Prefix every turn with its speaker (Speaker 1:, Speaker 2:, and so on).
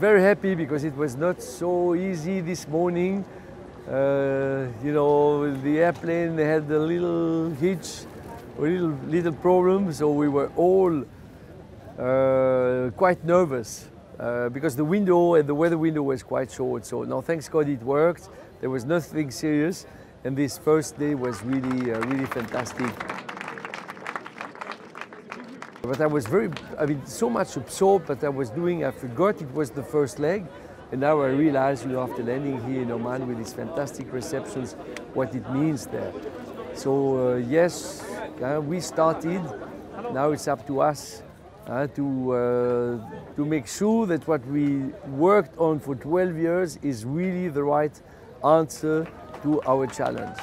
Speaker 1: very happy because it was not so easy this morning. Uh, you know, the airplane had a little hitch, a little, little problem, so we were all uh, quite nervous uh, because the window and the weather window was quite short. So now, thanks God, it worked. There was nothing serious, and this first day was really, uh, really fantastic. But I was very, I mean, so much absorbed that I was doing, I forgot it was the first leg. And now I realize, you know, after landing here in Oman with these fantastic receptions, what it means there. So, uh, yes, uh, we started. Now it's up to us uh, to, uh, to make sure that what we worked on for 12 years is really the right answer to our challenge.